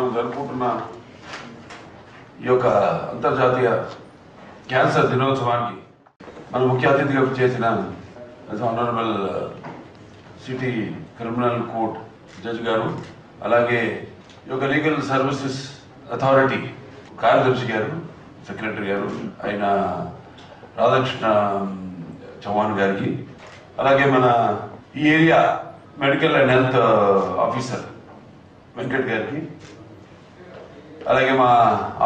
మనం జరుపుకుంటున్న ఈ యొక్క అంతర్జాతీయ క్యాన్సర్ దినోత్సవానికి మన ముఖ్య అతిథిగా చేసిన honourable city criminal court judge గారు అలాగే ఈ యొక్క లీగల్ సర్వీసెస్ అథారిటీ కార్యదర్శి గారు సెక్రటరీ గారు ఆయన రాధాకృష్ణ చౌహాన్ గారికి అలాగే మన ఈ area medical and health officer Venkat గారికి అలాగే మా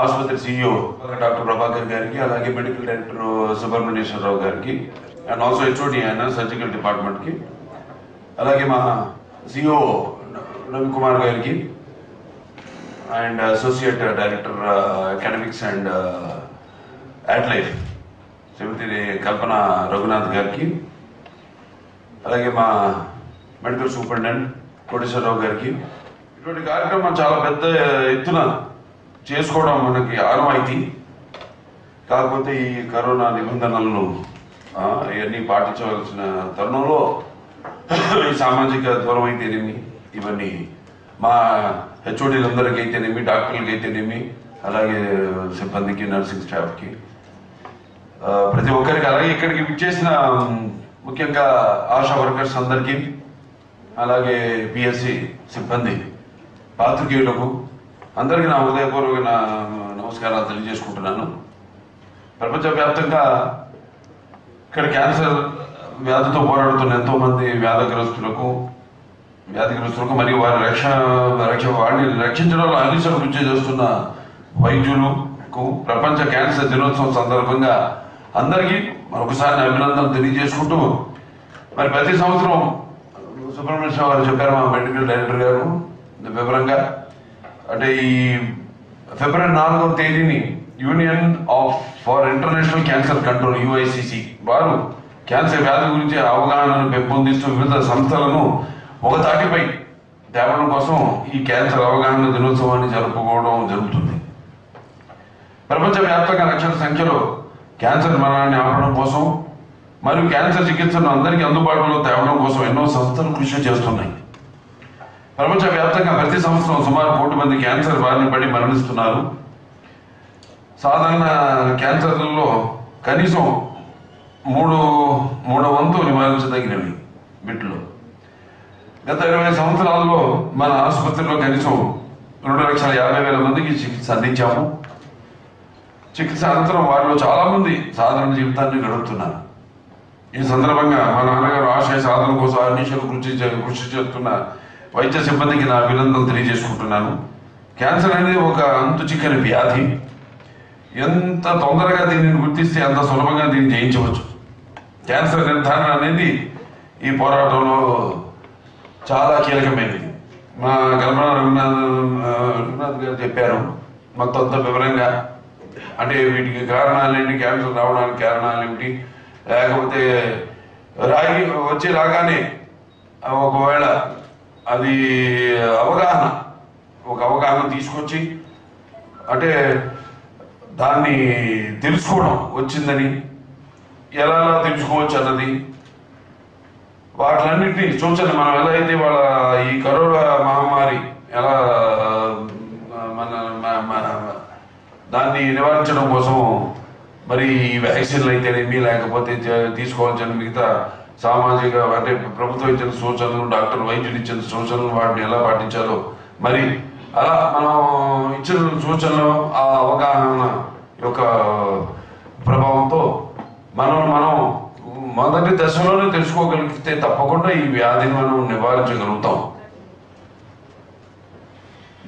ఆసుపత్రి సీఈఓ డాక్టర్ ప్రభాకర్ గారికి అలాగే మెడికల్ డైరెక్టర్ సుబ్రహ్మణ్యేశ్వరరావు గారికి అండ్ ఆల్సో హెచ్ఓడి ఆయన సర్జికల్ డిపార్ట్మెంట్కి అలాగే మా సిఓ రవి కుమార్ గారికి and associate director academics and యాట్లైఫ్ Shrimati Kalpana Raghunath గారికి అలాగే మా మెడికల్ సూపరింటెండెంట్ కోటేశ్వరరావు గారికి. ఇటువంటి కార్యక్రమం చాలా పెద్ద ఎత్తున చేసుకోవడం మనకి ఆనవాయితీ. కాకపోతే ఈ కరోనా నిబంధనలను ఇవన్నీ పాటించవలసిన తరుణంలో ఈ సామాజిక దూరం అయితేనేమి ఇవన్నీ మా హెచ్ఓడీలందరికీ అయితేనేమి డాక్టర్లకి అయితేనేమి అలాగే సిబ్బందికి నర్సింగ్ స్టాఫ్కి. ప్రతి ఒక్కరికి అలాగే ఇక్కడికి విచ్చేసిన ముఖ్యంగా ఆశా వర్కర్స్ అందరికీ అలాగే పిఎస్సి సిబ్బంది పాత్రికేయులకు అందరికీ నా హృదయపూర్వక నమస్కారాలు తెలియజేసుకుంటున్నాను. ప్రపంచవ్యాప్తంగా ఇక్కడ క్యాన్సర్ వ్యాధితో పోరాడుతున్న ఎంతో మంది వ్యాధిగ్రస్తులకు వ్యాధిగ్రస్తులకు మరియు వారి రక్ష రక్ష వారిని రక్షించడంలో అహింసను కృషి చేస్తున్న వైద్యులకు ప్రపంచ క్యాన్సర్ దినోత్సవం సందర్భంగా అందరికీ మరొకసారి అభినందనలు తెలియజేసుకుంటూ మరి ప్రతి సంవత్సరం సుబ్రహ్మణ్య వారు చెప్పారు మా మెడికల్ డైరెక్టర్ గారు వివరంగా అంటే ఈ ఫిబ్రవరి నాలుగవ తేదీని union of for international cancer control UICC వారు క్యాన్సర్ వ్యాధి గురించి అవగాహనను పెంపొందిస్తూ వివిధ సంస్థలను ఒక తాటిపై తేవడం కోసం ఈ క్యాన్సర్ అవగాహన దినోత్సవాన్ని జరుపుకోవడం జరుగుతుంది. ప్రపంచవ్యాప్తంగా లక్షల సంఖ్యలో క్యాన్సర్ మరణాన్ని ఆపడం కోసం మరియు క్యాన్సర్ చికిత్సను అందరికీ అందుబాటులో తేవడం కోసం ఎన్నో సంస్థలు కృషి చేస్తున్నాయి. ప్రపంచవ్యాప్తంగా ప్రతి సంవత్సరం సుమారు కోటి మంది క్యాన్సర్ బారిన పడి మరణిస్తున్నారు. సాధారణ క్యాన్సర్లలో కనీసం మూడు మూడో వంతు నివారించదగినవి బిడ్డలు గత ఇరవై సంవత్సరాల్లో మన ఆసుపత్రిలో కనీసం రెండు లక్షల యాభై వేల మందికి చికిత్స అందించాము. చికిత్స అనంతరం వారిలో చాలామంది సాధారణ జీవితాన్ని గడుపుతున్నారు. ఈ సందర్భంగా మా నాన్నగారు ఆశయ సాధన కోసం అన్నిషలు కృషి చే- కృషి చేస్తున్న వైద్య సిబ్బందికి నా అభినందనలు తెలియజేసుకుంటున్నాను. క్యాన్సర్ అనేది ఒక అంతు చిక్కని వ్యాధి. ఎంత తొందరగా దీనిని గుర్తిస్తే అంత సులభంగా దీన్ని జయించవచ్చు. క్యాన్సర్ నిర్ధారణ అనేది ఈ పోరాటంలో చాలా కీలకమైనది. మా కల్పన రఘునాథ్ రఘునాథ్ గారు చెప్పారు మొత్తం అంత వివరంగా. అంటే వీటికి కారణాలు ఏంటి క్యాన్సర్ రావడానికి కారణాలు ఏమిటి లేకపోతే రాగి వచ్చి రాగానే ఒకవేళ అది అవగాహన ఒక అవగాహన తీసుకొచ్చి అంటే దాన్ని తెలుసుకోవడం వచ్చిందని ఎలా ఎలా తెలుసుకోవచ్చు అన్నది వాటిలన్నింటినీ సూచనలు మనం ఎలా అయితే వాళ్ళ ఈ కరోనా మహమ్మారి ఎలా మన దాన్ని నివారించడం కోసం మరి ఈ వ్యాక్సిన్లు అయితేనేమి లేకపోతే తీసుకోవాల్సిన మిగతా సామాజిక అంటే ప్రభుత్వం ఇచ్చిన సూచనలు డాక్టర్ వైద్యులు ఇచ్చిన సూచనలు వాటిని ఎలా పాటించాలో మరి అలా మనం ఇచ్చిన సూచనలు ఆ అవగాహన యొక్క ప్రభావంతో మనం మనం మొదటి దశలోనే తెలుసుకోగలిగితే తప్పకుండా ఈ వ్యాధిని మనం నివారించగలుగుతాం.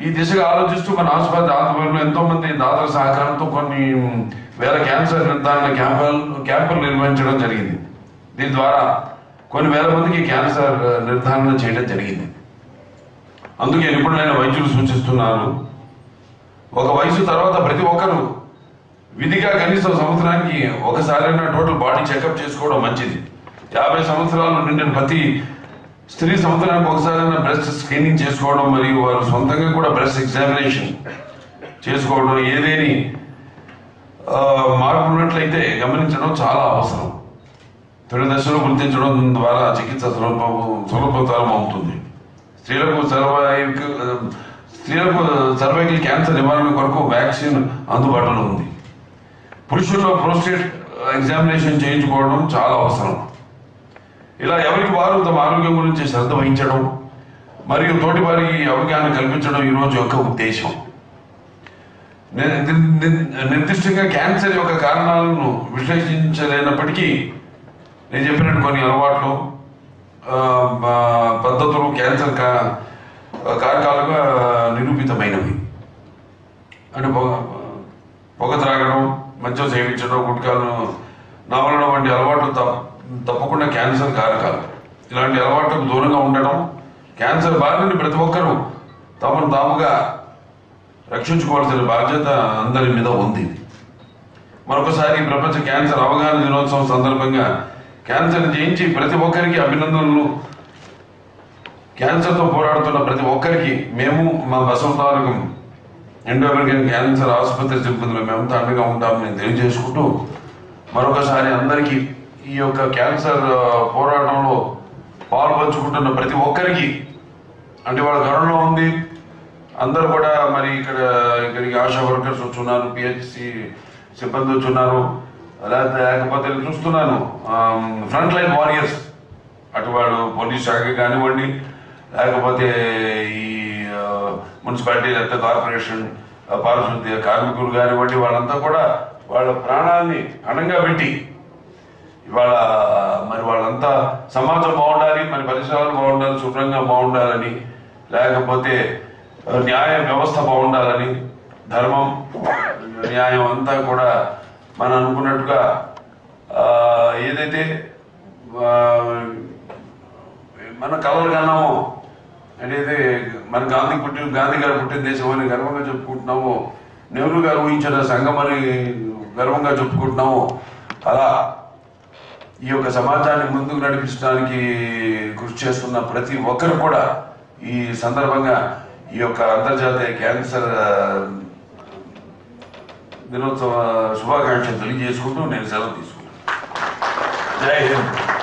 ఈ దిశగా ఆలోచిస్తూ మన ఆసుపత్రి ఆధ్వర్యంలో ఎంతో మంది దాతల సహకారంతో కొన్ని వేల క్యాన్సర్ నిర్ధారణ క్యాంపులు క్యాంపులు నిర్వహించడం జరిగింది. దీని ద్వారా కొన్ని వేల మందికి క్యాన్సర్ నిర్ధారణ చేయడం జరిగింది. అందుకే నిపుణులైన వైద్యులు సూచిస్తున్నారు ఒక వయసు తర్వాత ప్రతి ఒక్కరూ విధిగా కనీసం సంవత్సరానికి ఒకసారైనా టోటల్ బాడీ చెకప్ చేసుకోవడం మంచిది. యాభై సంవత్సరాలు నిండిన ప్రతి స్త్రీ సంవత్సరానికి ఒకసారైనా బ్రెస్ట్ స్క్రీనింగ్ చేసుకోవడం మరియు వారు సొంతంగా కూడా బ్రెస్ట్ ఎగ్జామినేషన్ చేసుకోవడం ఏదేని మార్పు ఉన్నట్లయితే గమనించడం చాలా అవసరం. తొలి దశలో గుర్తించడం ద్వారా చికిత్స సులభ సులభతరం అవుతుంది స్త్రీలకు సర్వైక్ స్త్రీలకు సర్వైకల్ క్యాన్సర్ నివారణ కొరకు వ్యాక్సిన్ అందుబాటులో ఉంది. పురుషుల్లో ప్రోస్టేట్ ఎగ్జామినేషన్ చేయించుకోవడం చాలా అవసరం. ఇలా ఎవరికి వారు తమ ఆరోగ్యం గురించి శ్రద్ధ వహించడం మరియు తోటి వారికి అవగాహన కల్పించడం ఈ రోజు యొక్క ఉద్దేశం. ని- నిర్దిష్టంగా క్యాన్సర్ యొక్క కారణాలను విశ్లేషించలేనప్పటికీ నేను చెప్పినట్టు కొన్ని అలవాట్లు పద్ధతులు క్యాన్సర్ కా కారకాలుగా నిరూపితమైనవి. అంటే పొగ పొగ త్రాగడం మంచం సేవించడం గుట్కాలను నవలడం వంటి అలవాట్లు తప్ప- తప్పకుండా క్యాన్సర్ కారకాలు. ఇలాంటి అలవాట్లకు దూరంగా ఉండడం క్యాన్సర్ బారి నుండి ప్రతి ఒక్కరూ తమను తాముగా రక్షించుకోవాల్సిన బాధ్యత అందరి మీద ఉంది. మరొకసారి ప్రపంచ క్యాన్సర్ అవగాహన దినోత్సవం సందర్భంగా క్యాన్సర్ జయించి ప్రతి ఒక్కరికి అభినందనలు. క్యాన్సర్తో పోరాడుతున్న ప్రతి ఒక్కరికి మేము మా బసవతారకం ఇండో అమెరికన్ క్యాన్సర్ ఆసుపత్రి సిబ్బందులు మేమంతా అండగా ఉంటామని తెలియజేసుకుంటూ మరొకసారి అందరికీ ఈ యొక్క క్యాన్సర్ పోరాటంలో పాల్పంచుకుంటున్న ప్రతి ఒక్కరికి అంటే వాళ్ళ గణంలో ఉంది. అందరు కూడా మరి ఇక్కడ ఇక్కడికి ఆశా వర్కర్స్ వచ్చున్నారు పిహెచ్సి సిబ్బంది వచ్చున్నారు. లేకపోతే లేకపోతే నేను చూస్తున్నాను ఫ్రంట్ లైన్ వారియర్స్ అటువాడు పోలీస్ శాఖ కానివ్వండి లేకపోతే ఈ మున్సిపాలిటీ లేకపోతే కార్పొరేషన్ పారిశుద్ధ్య కార్మికులు కానివ్వండి వాళ్ళంతా కూడా వాళ్ళ ప్రాణాన్ని అణంగా పెట్టి ఇవాళ మరి వాళ్ళంతా సమాజం బాగుండాలి మరి పరిసరాలు బాగుండాలి శుభ్రంగా బాగుండాలని లేకపోతే న్యాయ వ్యవస్థ బాగుండాలని ధర్మం న్యాయం అంతా కూడా మనం అనుకున్నట్టుగా ఏదైతే మన కలలు కన్నామో అనేది మన గాంధీ పుట్టిన గాంధీ గారు పుట్టిన దేశం అని గర్వంగా చెప్పుకుంటున్నాము నెహ్రూ గారు ఊహించిన సంఘం అని గర్వంగా చెప్పుకుంటున్నాము అలా ఈ యొక్క సమాజాన్ని ముందుకు నడిపించడానికి కృషి చేస్తున్న ప్రతి ఒక్కరు కూడా ఈ సందర్భంగా ఈ యొక్క అంతర్జాతీయ క్యాన్సర్ దినోత్సవ శుభాకాంక్షలు తెలియజేసుకుంటూ నేను సెలవు తీసుకుంటాను. జై హింద్.